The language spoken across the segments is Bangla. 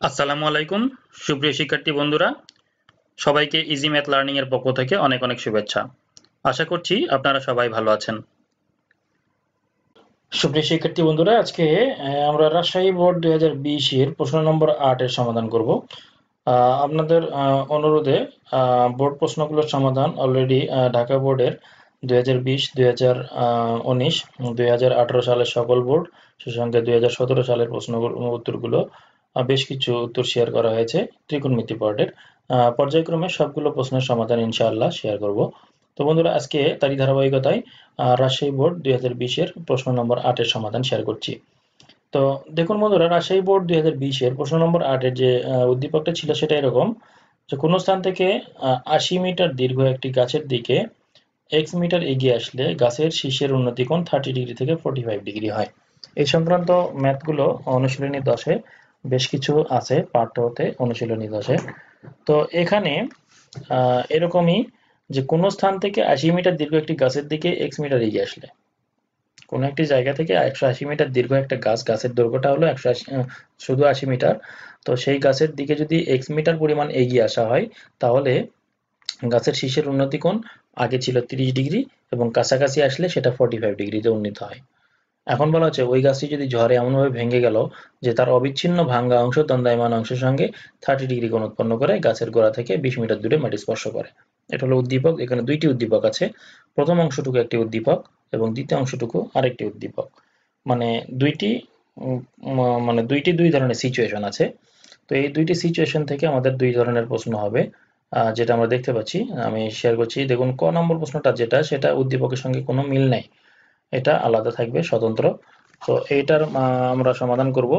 আসসালামু আলাইকুম, সুপ্রিয় শিক্ষার্থী বন্ধুরা। সবাইকে ইজি ম্যাথ লার্নিং এর পক্ষ থেকে অনেক অনেক শুভেচ্ছা। আশা করছি আপনারা সবাই ভালো আছেন। সুপ্রিয় শিক্ষার্থী বন্ধুরা, আজকে আমরা রাজশাহী বোর্ড দুই হাজার এর প্রশ্ন নম্বর আট এর সমাধান করব। আপনাদের অনুরোধে বোর্ড প্রশ্নগুলোর সমাধান অলরেডি ঢাকা বোর্ডের দুই হাজার বিশ, দুই হাজার উনিশ, দুই হাজার আঠারো সালের সকল বোর্ড সে সঙ্গে দুই হাজার সতেরো সালের প্রশ্ন উত্তরগুলো বেশ কিছু উত্তর শেয়ার করা হয়েছে ত্রিকোণমিতি পার্টের পর্যায়ক্রমে সবগুলো প্রশ্নের সমাধান ইনশাআল্লাহ শেয়ার করব। তো বন্ধুরা, আজকে তারই ধারাবাহিকতায় রাজশাহী বোর্ড দুই বিশের প্রশ্ন নম্বর আটের সমাধান শেয়ার করছি। তো দেখুন বন্ধুরা, রাজশাহী বোর্ড দুই বিশের প্রশ্ন নম্বর আটের যে উদ্দীপকটা ছিল সেটা এরকম যে, কোনো স্থান থেকে আশি মিটার দীর্ঘ একটি গাছের দিকে এক্স মিটার এগিয়ে আসলে গাছের শীর্ষের উন্নতি কোণ থার্টি ডিগ্রি থেকে ফোর্টি ফাইভ ডিগ্রি হয়। এই সংক্রান্ত ম্যাথগুলো অনুশীলনী দশে বেশ কিছু আছে পাঠ্য হতে অনুশীলনী দশে। তো এখানে এরকমই যে কোন স্থান থেকে আশি মিটার দীর্ঘ একটি গাছের দিকে এক্স মিটার এগিয়ে আসলে। কোন একটি জায়গা থেকে একশো আশি মিটার দীর্ঘ একটা গাছ, গাছের দৈর্ঘ্যটা হলো একশো আশি শুধু আশি মিটার। তো সেই গাছের দিকে যদি এক্স মিটার পরিমাণ এগিয়ে আসা হয়, তাহলে গাছের শীর্ষের উন্নতি কোণ আগে ছিল তিরিশ ডিগ্রি এবং কাছাকাছি আসলে সেটা ফর্টি ফাইভ ডিগ্রিতে উন্নীত হয়। এখন বলা হচ্ছে ওই গাছটি যদি ঝড়ে এমনভাবে ভেঙে গেল যে তার অবিচ্ছিন্ন ভাঙ্গা অংশ দণ্ডায়মান অংশের সঙ্গে থার্টি ডিগ্রি কোণ উৎপন্ন করে গাছের গোড়া থেকে বিশ মিটার দূরে মাটি স্পর্শ করে। এটা হলো উদ্দীপক, এখানে দুইটি উদ্দীপক আছে। প্রথম অংশটুকু একটি উদ্দীপক এবং দ্বিতীয় অংশটুকু আরেকটি উদ্দীপক। মানে দুইটি মানে দুইটি দুই ধরনের সিচুয়েশন আছে। তো এই দুইটি সিচুয়েশন থেকে আমাদের দুই ধরনের প্রশ্ন হবে যেটা আমরা দেখতে পাচ্ছি। আমি শেয়ার করছি। দেখুন, ক নম্বর প্রশ্নটা যেটা, সেটা উদ্দীপকের সঙ্গে কোনো মিল নেই। এটা আলাদা থাকবে স্বতন্ত্র। তো এইটার আমরা সমাধান করব।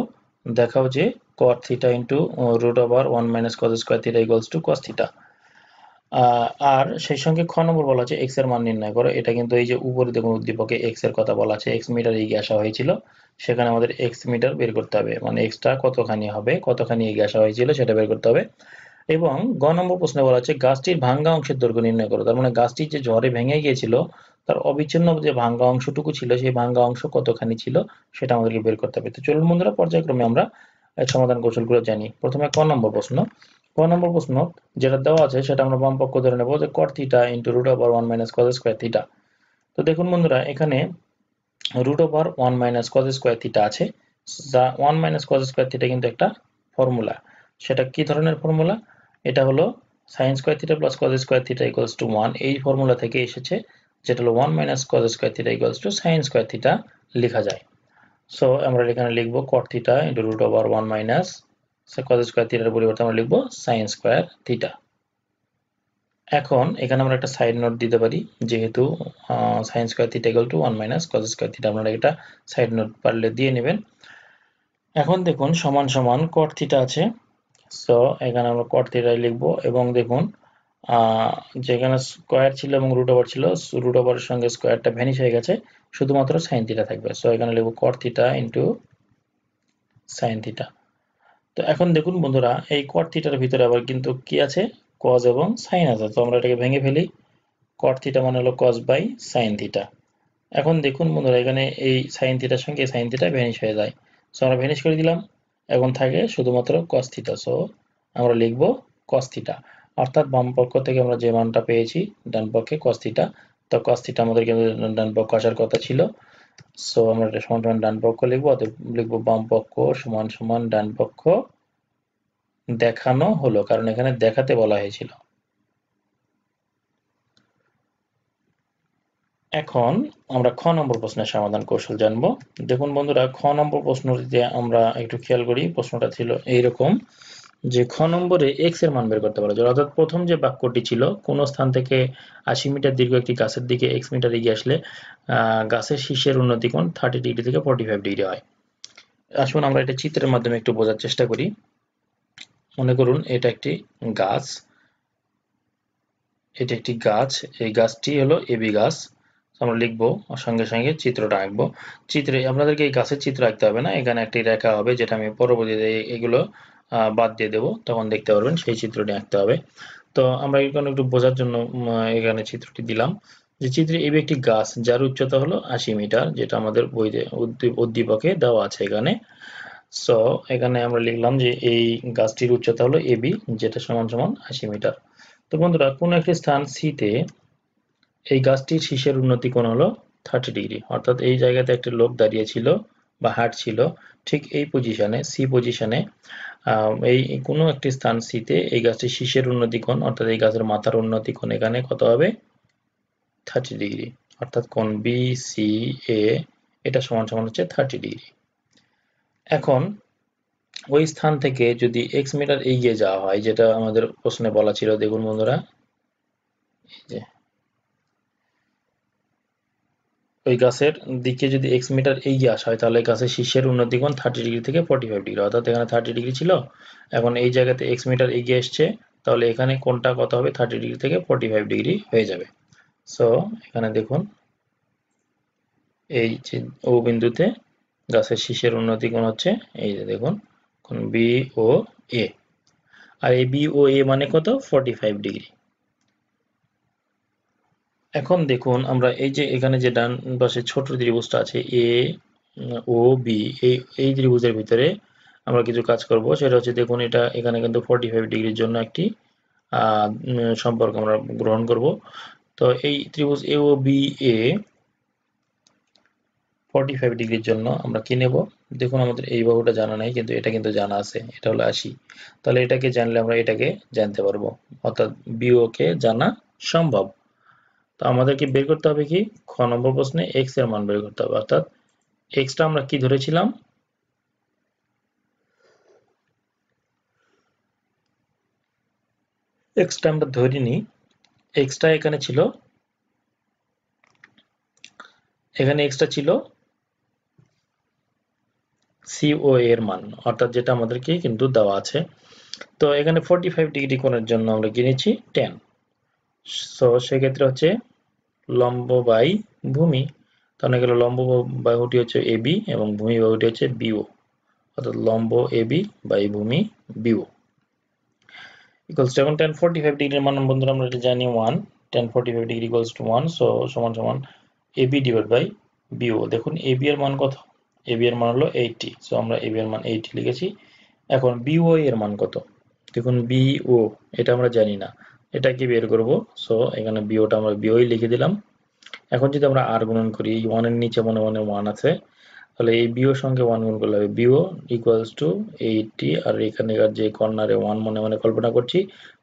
দেখাও যে cot theta into root over one minus cos square theta equals to cos theta আর সেই সঙ্গে খ নম্বর বলা আছে এক্সের মান নির্ণয় করো। এটা কিন্তু এই যে উপরে দেখুন উদ্দীপকে এক্সের কথা বলা আছে এক্স মিটার এগিয়ে আসা হয়েছিল। সেখানে আমাদের এক্স মিটার বের করতে হবে। মানে এক্সটা কতখানি হবে, কতখানি এগিয়ে আসা হয়েছিল সেটা বের করতে হবে। এবং গ নম্বর প্রশ্নে বলা হচ্ছে, গাছটির ভাঙ্গা অংশের দৈর্ঘ্য নির্ণয় করো। তার মানে গাছটি যে ঝড়ে ভেঙে গিয়েছিল, তার অবিচ্ছিন্ন যে ভাঙ্গা অংশটুকু ছিল, সেই ভাঙ্গা অংশ কতখানি ছিল, সেটা আমাদেরকে বের করতে হবে। তো চলুন বন্ধুরা, পর্যায়ক্রমে আমরা সমাধান কৌশলগুলো জানি। প্রথমে ক নম্বর প্রশ্ন। ক নম্বর প্রশ্ন যেটা দেওয়া আছে, সেটা আমরা বাম পক্ষ ধরে নেব যে cot theta into root over one minus cos square theta তো দেখুন বন্ধুরা, এখানে root over one minus cos square theta আছে। যা one minus cos square theta কিন্তু একটা ফর্মুলা সেটা কি ধরনের ফর্মুলা এটা হলো sine square theta plus cos square theta equals to one এই ফর্মুলা থেকে এসেছে, যেটা হলো one minus cos square theta equals to sine square theta লেখা যায়। সো আমরা এখানে লিখব cot theta into root over one minus cos square থিটার পরিবর্তে আমরা লিখব সাইন স্কোয়ার থিটা এখন, এখানে আমরা একটা সাইড নোট দিতে পারি, যেহেতু sine square theta equal to one minus cos square theta আপনারা এটা সাইড নোট পারলে দিয়ে নেবেন। এখন দেখুন, সমান সমান কট থিটা আছে। সো এখানে আমরা কট থিটাই লিখব এবং দেখুন যেখানে স্কোয়ার ছিল এবং রুট ওভার ছিল রুট ওভারের সঙ্গে স্কোয়ারটা ভ্যানিশ হয়ে গেছে, শুধুমাত্র সাইন থিটা থাকবে। সো এখানে লিখব cot theta into sine theta তো এখন দেখুন বন্ধুরা, এই কট থিটার ভিতরে আবার কিন্তু কি আছে? কজ এবং সাইন আছে। তো আমরা এটাকে ভেঙে ফেলি। কট থিটা মানে হলো কজ বাই সাইন থিটা এখন দেখুন বন্ধুরা, এখানে এই সাইন থিটার সঙ্গে সাইন থিটা ভ্যানিশ হয়ে যায়। সো আমরা ভ্যানিশ করে দিলাম। এখন থাকে শুধুমাত্র কস থিটা সো আমরা লিখব কস থিটা অর্থাৎ বাম পক্ষ থেকে আমরা যে মানটা পেয়েছি, ডান পক্ষে কস থিটা তো কস থিটা আমাদের কিন্তু ডান পক্ষ আসার কথা ছিল। সো আমরা সমান সমান ডান পক্ষ লিখব, অতএব লিখব বাম পক্ষ সমান সমান ডান পক্ষ দেখানো হলো। কারণ এখানে দেখাতে বলা হয়েছিল। এখন আমরা খ নম্বর প্রশ্নের সমাধান কৌশল জানব। দেখুন বন্ধুরা, খ নম্বর প্রশ্নটিতে আমরা একটু খেয়াল করি, প্রশ্নটা ছিল এইরকম যে, খ নম্বরে এক্সের মান বের করতে পারা। অর্থাৎ প্রথম যে বাক্যটি ছিল, কোন স্থান থেকে আশি মিটার দীর্ঘ একটি গাছের দিকে এক্স মিটার এগিয়ে আসলে গাছের শীর্ষের উন্নতি কোণ থার্টি ডিগ্রি থেকে ফোর্টি ফাইভ ডিগ্রি হয়। আসুন আমরা এটা চিত্রের মাধ্যমে একটু বোঝার চেষ্টা করি। মনে করুন, এটা একটি গাছ। এটা একটি গাছ। এই গাছটি হলো এবি গাছ। আমরা লিখব সঙ্গে সঙ্গে চিত্রটা আঁকবো। চিত্রে, আপনাদেরকে এই গাছের চিত্র আঁকতে হবে না, এখানে একটি রেখা হবে, যেটা আমি পরবর্তীতে এগুলো বাদ দিয়ে দেবো। তখন দেখতে পারবেন সেই চিত্রটি আঁকতে হবে। তো, আমরা এখানে একটু বোঝার জন্য এখানে চিত্রটি দিলাম। যে চিত্রে এই একটি গাছ, যার উচ্চতা হলো আশি মিটার, যেটা আমাদের বইতে উদ্দীপকে দেওয়া আছে এখানে। সো এখানে আমরা লিখলাম যে এই গাছটির উচ্চতা হলো এবি যেটা সমান সমান আশি মিটার। তো বন্ধুরা, কোন একটি স্থান সিতে এই গাছটির শীষের উন্নতি কোণ হলো থার্টি ডিগ্রি অর্থাৎ এই জায়গাতে একটি লোক দাঁড়িয়ে ছিল বা হাট ছিল, ঠিক এই পজিশনে সি পজিশনে এই কোনো একটি স্থান সিতে এই গাছটির শীষের উন্নতি কোণ, অর্থাৎ এই গাছের মাথার উন্নতি কোণ এখানে কত হবে? থার্টি ডিগ্রি অর্থাৎ কোণ বি সি এ এটা সমান সমান হচ্ছে থার্টি ডিগ্রি এখন, ওই স্থান থেকে যদি এক্স মিটার এগিয়ে যাওয়া হয়, যেটা আমাদের প্রশ্নে বলা ছিল, দেখুন বন্ধুরা, এই যে ওই গাছের দিকে যদি এক্স মিটার এগিয়ে আসা হয়, তাহলে গাছের শীর্ষের উন্নতি কোণ থার্টি ডিগ্রি থেকে ফর্টি ফাইভ ডিগ্রি অর্থাৎ এখানে থার্টি ডিগ্রি ছিল। এখন এই জায়গাতে এক্স মিটার এগিয়ে এসছে, তাহলে এখানে কোনটা কত হবে? থার্টি ডিগ্রি থেকে ফর্টি ফাইভ ডিগ্রি হয়ে যাবে। সো এখানে দেখুন, এই যে ও বিন্দুতে গাছের শীষের উন্নতি কোণ হচ্ছে, এই যে দেখুন, কোণ বি ও এ আর এই বি ও এ মানে কত? ফর্টি ফাইভ ডিগ্রি এখন দেখুন, আমরা এই যে এখানে যে ডান পাশে ছোট ত্রিভুজটা আছে, এ, ও, বি, এই এই ত্রিভুজের ভিতরে আমরা কিছু কাজ করব। সেটা হচ্ছে দেখুন, এটা এখানে কিন্তু ফর্টি ফাইভ ডিগ্রির জন্য একটি সম্পর্ক আমরা গ্রহণ করব। তো এই ত্রিভুজ এ ও বি এ ফর্টি ফাইভ ডিগ্রির জন্য আমরা কি নেব? দেখুন, আমাদের এই বাহুটা জানা নেই, কিন্তু এটা কিন্তু জানা আছে, এটা হলো আশি। তাহলে এটাকে জানলে আমরা এটাকে জানতে পারব, অর্থাৎ বিও কে জানা সম্ভব। তো আমাদেরকে বের করতে হবে কি? খ নম্বর প্রশ্নে এক্সের মান বের করতে হবে। অর্থাৎ এক্সটা আমরা কি ধরেছিলাম? এক্সটা আমরা ধরিনি। এক্সটা এখানে ছিল। এখানে এক্সটা ছিল সিও এর মান। অর্থাৎ যেটা আমাদেরকে কিন্তু দেওয়া আছে। তো এখানে ফোরটি ফাইভ ডিগ্রি কোণের জন্য আমরা কিনেছি টেন সো সেক্ষেত্রে হচ্ছে লম্ব বাই ভূমি। তাহলে গেল লম্ব বাহুটি হচ্ছে এবি এবং ভূমি বাহুটি হচ্ছে বিও অর্থাৎ লম্ব এবি বাই ভূমি বিও ইকুয়ালস এখন টেন ফোরটি ফাইভ ডিগ্রির মান বন্ধুরা, আমরা এটা জানি one tan forty five degree equals to one so সমান সমান এবি ডিভাইড বাই বিও দেখুন এবি এর মান কত? এবি এর মান হলো এইটি সো আমরা এবি এর মান এইটি লিখেছি। এখন বিও এর মান কত? দেখুন বিও এটা আমরা জানি না। এটা কি বের করব। সো এখানে বিওটা আমরা বিওই লিখে দিলাম। এখন যদি আমরা আর গুণন করি ওয়ানের নিচে মনে মনে ওয়ান আছে। তাহলে এই বিও সঙ্গে ওয়ান গুণ করলে হবে বিও ইকুয়ালস টু এইটটি আর এখানে যে কর্নারে ওয়ান মনে মনে কল্পনা করছি,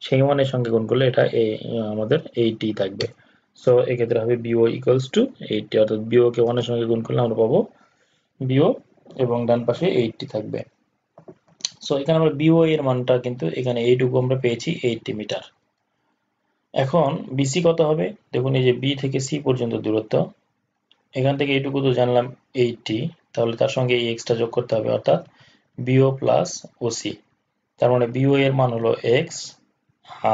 সেই ওয়ানের সঙ্গে গুণ করলে এটা আমাদের এইটি থাকবে। সো এক্ষেত্রে হবে বিও ইকুয়ালস টু এইটটি অর্থাৎ বিও কে ওয়ানের সঙ্গে গুণ করলে আমরা পাবো বিও এবং ডান পাশে এইটটি থাকবে। সো এখানে আমরা বিও এর মানটা কিন্তু এখানে এইটুকু আমরা পেয়েছি এইটটি মিটার। এখন বিসি কত হবে? দেখুন, এই যে বি থেকে সি পর্যন্ত দূরত্ব, এখান থেকে এইটুকু তো জানলাম এইটটি তাহলে তার সঙ্গে এই এক্সটা যোগ করতে হবে, অর্থাৎ বিও প্লাস ওসি তার মানে বিও এর মান হলো এক্স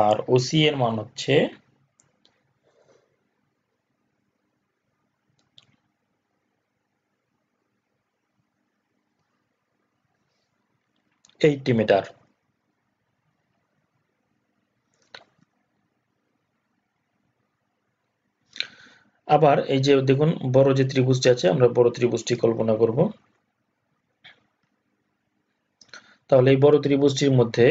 আর ওসি এর মান হচ্ছে এইটটি মিটার আবার এই যে দেখুন, বড় যে ত্রিভুজটি আছে, আমরা বড় ত্রিভুজটি কল্পনা করব। তাহলে এই বড় ত্রিভুজটির মধ্যে,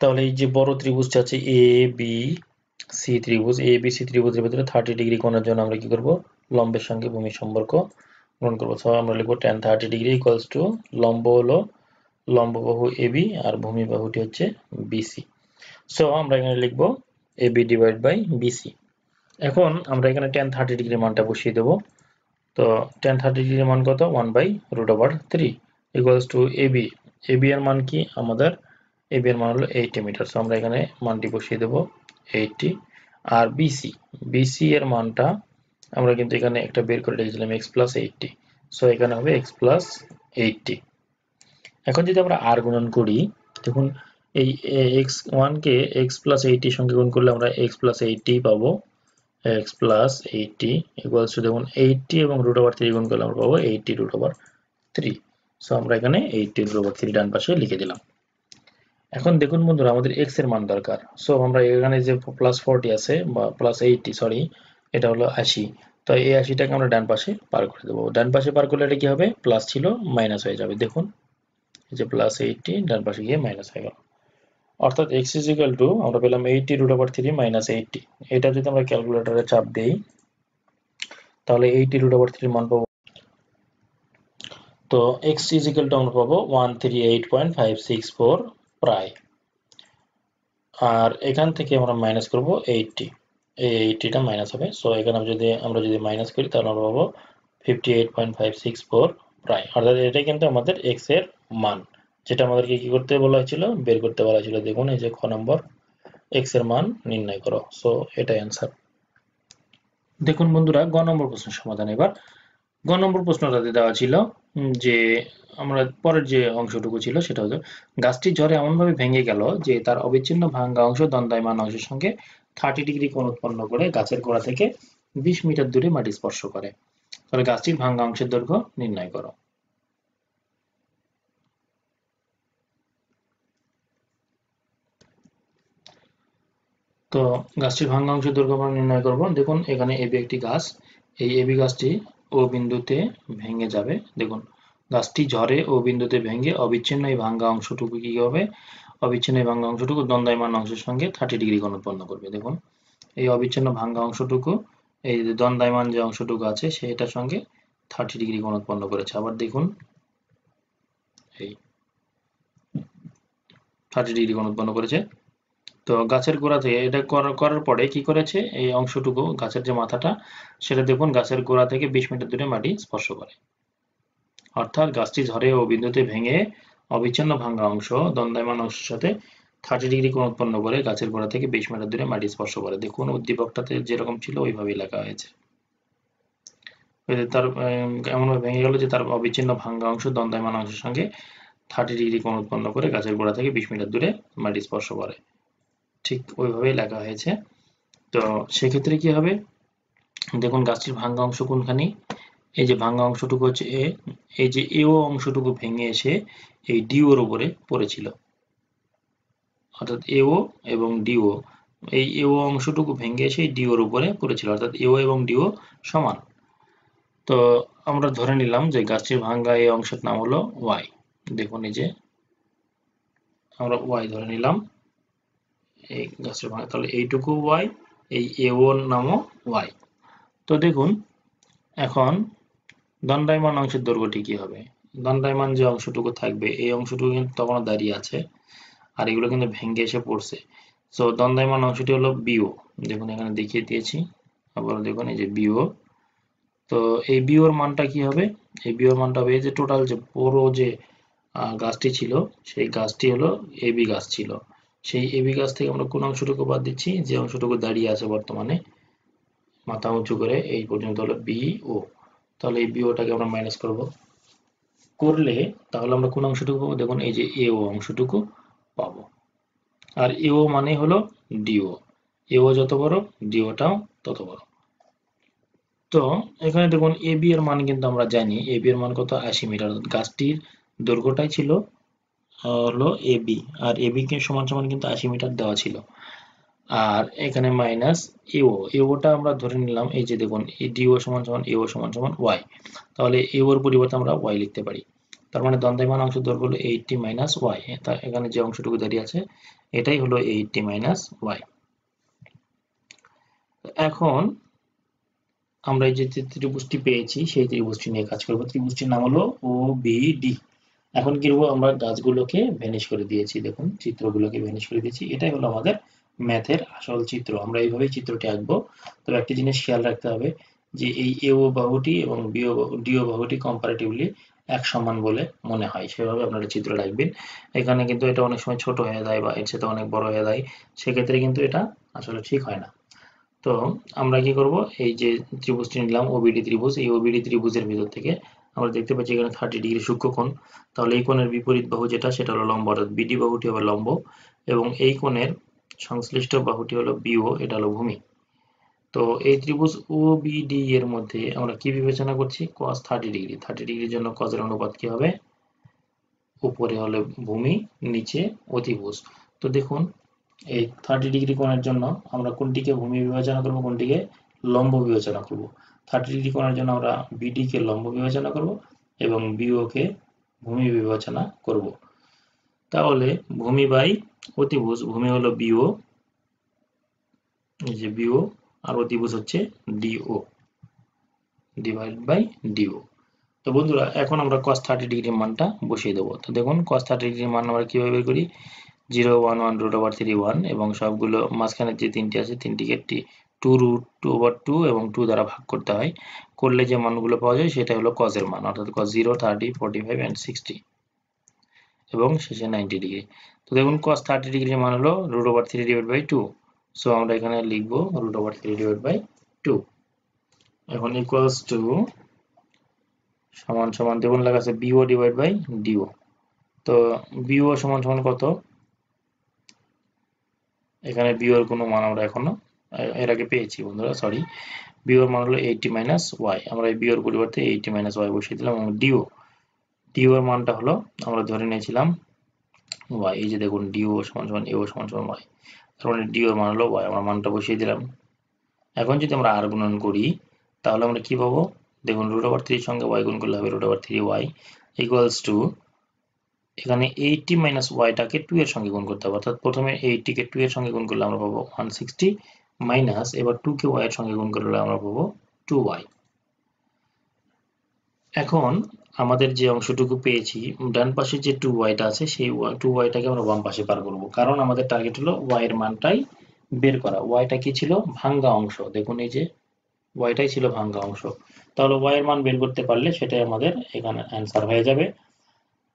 তাহলে এই যে বড় ত্রিভুজটি আছে এ বি সি ত্রিভুজ এ বি সি ত্রিভুজের ভিতরে থার্টি ডিগ্রি কোণের জন্য আমরা কি করব? লম্বের সঙ্গে ভূমি সম্পর্ক গ্রহণ করব। সো আমরা লিখব tan thirty degree equals to লম্ব হলো লম্ব বাহু এ বি আর ভূমি বাহুটি হচ্ছে বিসি সো আমরা এখানে লিখব A B divide by BC এখন আমরা এখানে টেন থার্টি ডিগ্রি মানটা বসিয়ে দেবো। তো টেন থার্টি ডিগ্রি মান কত? One by root over three equals to AB AB এর মান কি? আমাদের এবি এর মান হলো এইটি মিটার সো আমরা এখানে মানটি বসিয়ে দেবো এইটটি আর বিসি বিসি এর মানটা আমরা কিন্তু এখানে একটা বের করে রেখেছিলাম এক্স প্লাস এইটটি সো এখানে হবে এক্স প্লাস এইটটি এখন যদি আমরা আর গুণন করি, দেখুন এই এক্স ওয়ানকে এক্স প্লাস এইটির সঙ্গে গুণ করলে আমরা এক্স প্লাস এইটটি পাবো। X plus eighty equals to দেখুন এইটটি এবং রুট ওভার থ্রি গুণ করলে আমরা পাবো eighty root over three so আমরা এখানে এইটটি রুট ওভার থ্রি ডান পাশে লিখে দিলাম। এখন দেখুন বন্ধুরা, আমাদের এক্সের মান দরকার। সো আমরা এখানে যে প্লাস ফোরটি আছে বা প্লাস এইটটি সরি এটা হলো আশি। তো, এই আশিটাকে আমরা ডান পাশে পার করে দেবো। ডান পাশে পার করলে এটা কি হবে? প্লাস ছিল মাইনাস হয়ে যাবে। দেখুন যে প্লাস এইটটি ডান পাশে গিয়ে মাইনাস হয়ে গেল। অর্থাৎ এক্স ইজ ইকাল টু আমরা পেলাম eighty root over three minus eighty এটা যদি আমরা ক্যালকুলেটারে চাপ দেই, তাহলে এইটটি রুট ওভার থ্রির মান পাবো। তো এক্স ইজ ইকাল টু আমরা পাবো one three eight point five six four প্রায়। আর এখান থেকে আমরা মাইনাস করব এইটটি এই এইটটিটা মাইনাস হবে। সো এখানে যদি, আমরা যদি মাইনাস করি, তাহলে আমরা পাবো fifty eight point five six four প্রায়। অর্থাৎ এটা কিন্তু আমাদের এক্সের মান। যেটা আমাদেরকে কি করতে বলা হয়েছিল? বের করতে বলা হয়েছিল, দেখুন এই যে খ নম্বর এক্সের মান নির্ণয় করো। সো এটাই অ্যান্সার দেখুন বন্ধুরা, গ নম্বর প্রশ্নের সমাধান এবার। গ নম্বর প্রশ্নটাতে দেওয়া ছিল যে আমরা পরের যে অংশটুকু ছিল, সেটা হলো গাছটি ঝড়ে এমনভাবে ভেঙে গেল যে তার অবিচ্ছিন্ন ভাঙ্গা অংশ, দন্দায়মান অংশের সঙ্গে থার্টি ডিগ্রি কোণ উৎপন্ন করে গাছের গোড়া থেকে বিশ মিটার দূরে মাটি স্পর্শ করে। তাহলে গাছটির ভাঙ্গা অংশের দৈর্ঘ্য নির্ণয় করো। তো গাছটির ভাঙ্গা অংশের দৈর্ঘ্য আমরা নির্ণয় করব। দেখুন, এখানে এবি একটি গাছ। এই এবি গাছটি ও বিন্দুতে ভেঙে যাবে। দেখুন, গাছটি ঝড়ে ও বিন্দুতে ভেঙে অবিচ্ছিন্ন এই ভাঙ্গা অংশটুকু কি হবে? অবিচ্ছিন্ন এই ভাঙ্গা অংশটুকু দ্বন্দ্বায়মান অংশের সঙ্গে থার্টি ডিগ্রি কোণ উৎপন্ন করবে। দেখুন, এই অবিচ্ছিন্ন ভাঙ্গা অংশটুকু, এই দ্বন্দ্বায়মান যে অংশটুকু আছে, সেটার সঙ্গে থার্টি ডিগ্রি কোণ উৎপন্ন করেছে। আবার দেখুন, এই থার্টি ডিগ্রি কোণ উৎপন্ন করেছে। তো গাছের গোড়া থেকে এটা করার পরে কি করেছে? এই অংশটুকু গাছের যে মাথাটা, সেটা দেখুন গাছের গোড়া থেকে বিশ মিটার দূরে মাটি স্পর্শ করে। অর্থাৎ গাছটি ঝরে ও বিন্দুতে ভেঙে অবিচ্ছিন্ন ভাঙ্গা অংশ দ্বন্দ্বায়মান অংশের সাথে থার্টি ডিগ্রি কোণ উৎপন্ন করে গাছের গোড়া থেকে বিশ মিটার দূরে মাটি স্পর্শ করে। দেখুন উদ্দীপকটাতে যেরকম ছিল, ওইভাবেই লেখা হয়েছে। তার এমনভাবে ভেঙে গেল যে তার অবিচ্ছিন্ন ভাঙ্গা অংশ দ্বন্দ্বায়মান অংশের সঙ্গে থার্টি ডিগ্রি কোণ উৎপন্ন করে গাছের গোড়া থেকে বিশ মিটার দূরে মাটি স্পর্শ করে। ঠিক ওইভাবেই লেখা হয়েছে। তো সেক্ষেত্রে কি হবে? দেখুন, গাছটির ভাঙ্গা অংশ কোনখানি? এই যে ভাঙ্গা অংশটুকু হচ্ছে এ, এই যে এও অংশটুকু ভেঙে এসে এই ডিওর উপরে পড়েছিল। অর্থাৎ এও এবং ডিও, এই এও অংশটুকু ভেঙে এসে ডিওর উপরে পড়েছিল, অর্থাৎ এও এবং ডিও সমান। তো আমরা ধরে নিলাম যে গাছটির ভাঙ্গা এই অংশের নাম হলো ওয়াই। দেখুন এই যে, আমরা ওয়াই ধরে নিলাম। এই গাছের ভাঙা তাহলে এইটুকু ওয়াই এই এ ওর নামও ওয়াই তো দেখুন, এখন দণ্ডায়মান অংশের দৈর্ঘ্যটি কি হবে? দণ্ডায়মান যে অংশটুকু থাকবে, এই অংশটুকু কিন্তু তখনও দাঁড়িয়ে আছে, আর এগুলো কিন্তু ভেঙে এসে পড়ছে। সো দণ্ডায়মান অংশটি হলো বিও দেখুন, এখানে দেখিয়ে দিয়েছি। আবার দেখুন, এই যে বিও তো এই বিওর মানটা কি হবে? এই বিওর মানটা হবে, এই যে টোটাল যে পুরো যে গাছটি ছিল, সেই গাছটি হলো এবি গাছ ছিল। সেই এবি গাছ থেকে আমরা কোন অংশটুকু বাদ দিচ্ছি? যে অংশটুকু দাঁড়িয়ে আছে বর্তমানে, মাথা উঁচু করে এই পর্যন্ত হলো বি ও তাহলে এই বিওটাকে আমরা মাইনাস করব। করলে তাহলে আমরা কোন অংশটুকু পাবো? দেখুন, এই যে এ ও অংশটুকু পাবো। আর এও মানে হলো ডিও এও যত বড় ডিওটাও তত বড়। তো এখানে দেখুন এ বি এর মান কিন্তু আমরা জানি। এ বি এর মান কত? আশি মিটার। গাছটির দৈর্ঘ্যটাই ছিল হলো A B R A B কে সমান সমান কিন্তু আশি মিটার দেওয়া ছিল। আর এখানে মাইনাস এও এওটা আমরা ধরে নিলাম, এই যে দেখুন ডিও সমান সমান এও সমান সমান ওয়াই তাহলে এওর পরিবর্তে আমরা ওয়াই লিখতে পারি। তার মানে দ্বন্দ্বায়মান অংশ দৈর্ঘ্য হলো এইটটি মাইনাস ওয়াই এখানে যে অংশটুকু দাঁড়িয়ে আছে, এটাই হলো এইটটি মাইনাস ওয়াই এখন আমরা এই যে ত্রিভুজটি পেয়েছি, সেই ত্রিভুজটি নিয়ে কাজ করব। ত্রিভুজটির নাম হলো ও বি ডি এখন কি আমরা গাছগুলোকে ভ্যানিশ করে দিয়েছি, দেখুন, চিত্রগুলোকে ভ্যানিশ করে দিয়েছি। এটাই হলো আমাদের ম্যাথের আসল চিত্র। আমরা এইভাবেই চিত্রটি আঁকবো। তবে একটা জিনিস খেয়াল রাখতে হবে যে এই এও বাহুটি এবং বিও ডিও বাহুটি কম্পারেটিভলি এক সমান বলে মনে হয়। সেভাবে আপনারা চিত্র রাখবেন। এখানে কিন্তু এটা অনেক সময় ছোট হয়ে যায় বা এর সাথে অনেক বড় হয়ে যায়। সেক্ষেত্রে কিন্তু এটা আসলে ঠিক হয় না। তো আমরা কি করব? এই যে ত্রিভুজটি নিলাম ওবিডি ত্রিভুজ। এই ওবিডি ত্রিভুজের ভিতর থেকে আমরা দেখতে পাচ্ছি এখানে থার্টি ডিগ্রি সূক্ষ্মকোণ তাহলে এই কোণের বিপরীত বাহু যেটা, সেটা হলো লম্ব, অর্থাৎ বিডি বাহুটি হবে লম্ব। এবং এই কোণের সংশ্লিষ্ট বাহুটি হলো বিও এটা হলো ভূমি। তো এই ত্রিভুজ ও বিডি এর মধ্যে আমরা কি বিবেচনা করছি? কস থার্টি ডিগ্রি থার্টি ডিগ্রির জন্য কজের অনুপাত কি হবে? উপরে হলো ভূমি, নিচে অতিভুজ। তো দেখুন, এই থার্টি ডিগ্রি কোণের জন্য আমরা কোনটিকে ভূমি বিবেচনা করব, কোনটিকে লম্ব বিবেচনা করব? থার্টি ডিগ্রি কোণের জন্য আমরা বিডি কে লম্ব বিবেচনা করব এবং বিও কে ভূমি বিবেচনা করব। তাহলে ভূমি বাই অতিভুজ, ভূমি হলো বিও এই যে বিও আর অতিভুজ হচ্ছে ডিও ডিভাইড বাই ডিও তো বন্ধুরা, এখন আমরা কস থার্টি ডিগ্রির মানটা বসিয়ে দেবো। তো দেখুন কস থার্টি ডিগ্রির মান আমরা কীভাবে বের করি? Zero one one root over three one এবং সবগুলো মাঝখানে যে তিনটি আছে, তিনটিকে two root two over two এবং টু দ্বারা ভাগ করতে হয়, করলে যে মানগুলো পাওয়া যায় সেটা হলো কজের মান, অর্থাৎ cos zero thirty forty five and sixty এবং শেষে নাইনটি ডিগ্রি তো দেখুন কজ থার্টি ডিগ্রির মান হলো root over three divide by two so আমরা এখানে লিখব root over three divide by two এখন ইকুয়ালস টু সমান সমান, দেখুন লেখা আছে বিও ডিভাইড বাই ডিও তো বিও সমান সমান কত? এখানে বিওর কোনো মান আমরা এখনও এর আগে পেয়েছি বন্ধুরা সরি বিওর মান হলো এইটি মাইনাস ওয়াই আমরা এই বিওর পরিবর্তে এইটি মাইনাস ওয়াই বসিয়ে দিলাম এবং ডিও ডিও এর মানটা হলো আমরা ধরে নিয়েছিলাম ওয়াই এই যে দেখুন ডিও সমান সমান এও সমান সমান ওয়াই তার মানে ডিও এর মান হলো ওয়াই আমরা মানটা বসিয়ে দিলাম। এখন যদি আমরা আর গুণন করি, তাহলে আমরা কি পাবো? দেখুন রুট ওভার থ্রির সঙ্গে ওয়াই গুণ করলে হবে root over three Y equals to এখানে এইটটি মাইনাস ওয়াইটাকে টু এর সঙ্গে গুণ করতে হবে। অর্থাৎ প্রথমে এইটটিকে টু এর সঙ্গে গুণ করলে আমরা পাবো ওয়ান সিক্সটি মাইনাস এবার টু কে ওয়াই এর সঙ্গে গুণ করলে আমরা পাবো টু ওয়াই এখন আমাদের যে অংশটুকু পেয়েছি, ডান পাশে যে টু ওয়াইটা আছে, সেই টু ওয়াইটাকে আমরা বাম পাশে পার করব। কারণ আমাদের টার্গেট হলো ওয়াই এর মানটাই বের করা। ওয়াইটা কি ছিল? ভাঙ্গা অংশ। দেখুন এই যে ওয়াইটাই ছিল ভাঙ্গা অংশ। তাহলে ওয়াই এর মান বের করতে পারলে সেটাই আমাদের এখানে অ্যান্সার হয়ে যাবে।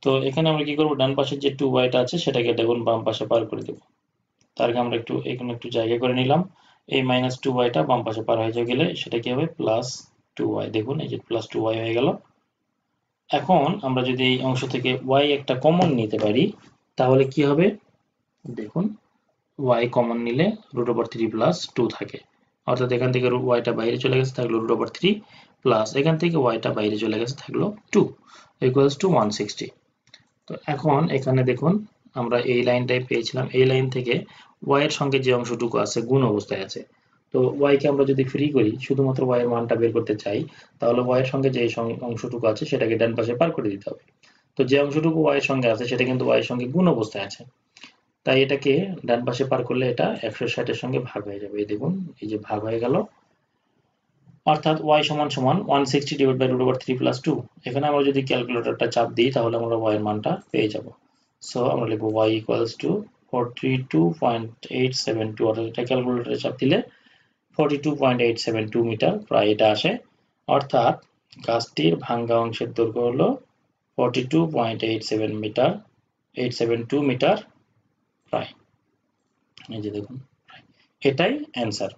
তো এখানে আমরা কি করব? ডান পাশের যে টু ওয়াইটা আছে, সেটাকে দেখুন বাম পাশে পার করে দেব। তার আগে আমরা একটু, এখানে একটু জায়গা করে নিলাম। এই মাইনাস টু ওয়াইটা বাম পাশে পার হয়ে গেলে সেটা কি হবে? প্লাস টু ওয়াই দেখুন, এই যে প্লাস টু ওয়াই হয়ে গেল। এখন আমরা যদি এই অংশ থেকে ওয়াই একটা কমন নিতে পারি, তাহলে কি হবে? দেখুন ওয়াই কমন নিলে root over three plus two থাকে। অর্থাৎ এখান থেকে ওয়াইটা বাইরে চলে গেছে, থাকল রুট ওভার থ্রি প্লাস এখান থেকে ওয়াইটা বাইরে চলে গেছে, থাকল two equals to one sixty তো এখন এখানে দেখুন আমরা এই লাইনটাই পেয়েছিলাম। এই লাইন থেকে ওয়াই এর সঙ্গে যে অংশটুকু আছে, গুণ অবস্থায় আছে। তো ওয়াই কে আমরা যদি ফ্রি করি, শুধুমাত্র ওয়াই এর মানটা বের করতে চাই, তাহলে ওয়াই এর সঙ্গে যে অংশটুকু আছে, সেটাকে ডান পাশে পার করে দিতে হবে। তো যে অংশটুকু ওয়াই এর সঙ্গে আছে, সেটা কিন্তু ওয়াই এর সঙ্গে গুণ অবস্থায় আছে। তাই এটাকে ডান পাশে পার করলে এটা একশো ষাটের সঙ্গে ভাগ হয়ে যাবে। এই দেখুন, এই যে ভাগ হয়ে গেল। অর্থাৎ ওয়াই সমান সমান one sixty divide by root over three plus two এখানে আমরা যদি ক্যালকুলেটরটা চাপ দিই, তাহলে আমরা ওয়াই এর মানটা পেয়ে যাব। সো আমরা লিখব Y equals to forty two point eight seven two অর্থাৎ এটা ক্যালকুলেটরে চাপ দিলে forty two point eight seven two meter প্রায় এটা আসে। অর্থাৎ গাছটির ভাঙ্গা অংশের দৈর্ঘ্য হলো forty two point eight seven meter eight seven two meter প্রায়। এই যে দেখুন এটাই অ্যান্সার